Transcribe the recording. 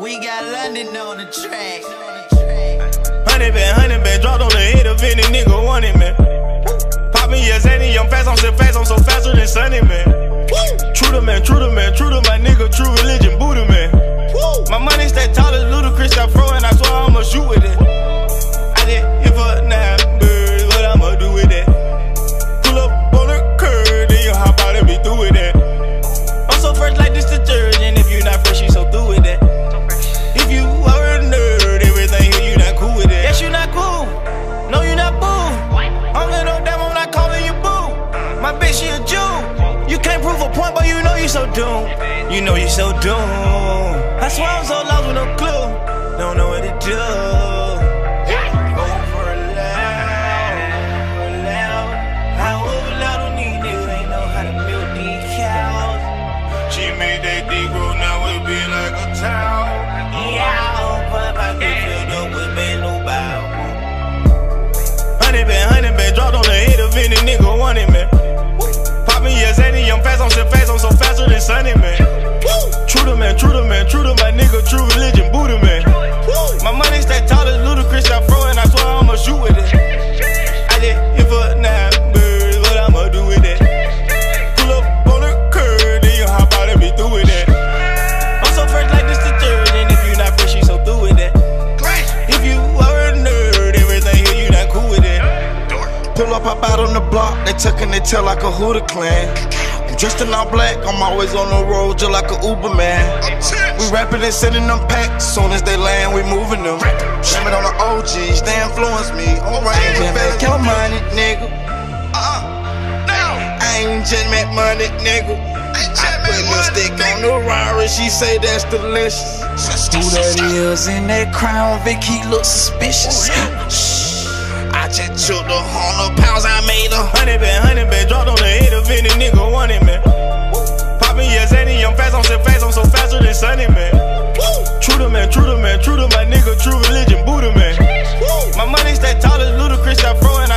We got London on the track. Hundred been hundred bad, dropped on the head of any nigga wanting man. Pop me a Xanny, I'm fast, I'm so fast, I'm so faster than Sonic, man. True to man, true to man, true to my nigga, true religion, Buddha. You can't prove a point, but you know you so doomed. You know you so doomed. I swear I'm so lost with no clue. Don't know what to do. Over loud, over loud. How over loud on these ain't know how to milk these cows. She made that dick grow, now it be like a town. Yeah, but I get filled up with no bow. Honey been, honey been, dropped on the head of any nigga want it, man. I'm fast, I'm so fast, I'm so faster than Sonic, man. True to man, true to man, true to my nigga, true religion, Buddha, man. My money stay tall as Ludacris, I fro, and I swear I'ma shoot with it. I did hit for I'ma do with it? Pull up on the curb, then you hop out and be through with it. I'm so fresh like this detergent, if you not fresh, so through with it. If you are a nerd, everything here, you not cool with it. Pull up, hop out on the block, they tucking their tail like a Hooter clan. Dressed in all black, I'm always on the road just like a Uber man. We rapping and sending them packs, soon as they land, we moving them. It on the OGs, they influence me. I'm right with make your money, nigga. Uh-uh, I ain't just make money, nigga. I put lipstick on the Rari, she say that's delicious. Who that is in that crown, Vic, he look suspicious. I just took the hundred pounds I made a been, honey been, dropped on the head of any nigga man. True to my nigga, true religion, Buddha man. My money stay tall as Ludacris, I'm and